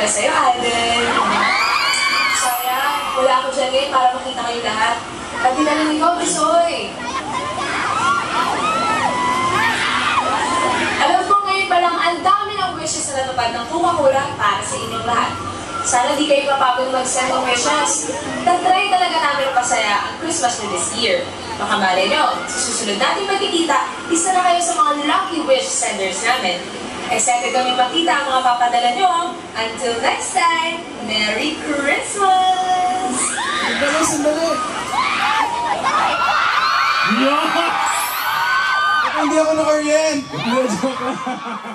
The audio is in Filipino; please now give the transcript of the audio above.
pala sa'yo, Alden. Sayang, wala ako dyan ngayon para makita kayo lahat. Pati na lang ikaw, Bisoy. Alam ko ngayon pa lang, ang dami ng wishes na natupad ng Coca-Cola para sa inyong lahat. Sana di kayo mapagod mag-send ng wishes. Tatry talaga namin pasaya ang Christmas nyo this year. Baka malay nyo, sa susunod natin magkikita, isa na kayo sa mga lucky wish senders namin. Excited kami makita ang mga papadala nyo. Until next time, Merry Christmas! Sandali, sandali. Baka hindi ako na-orient. Joke lang.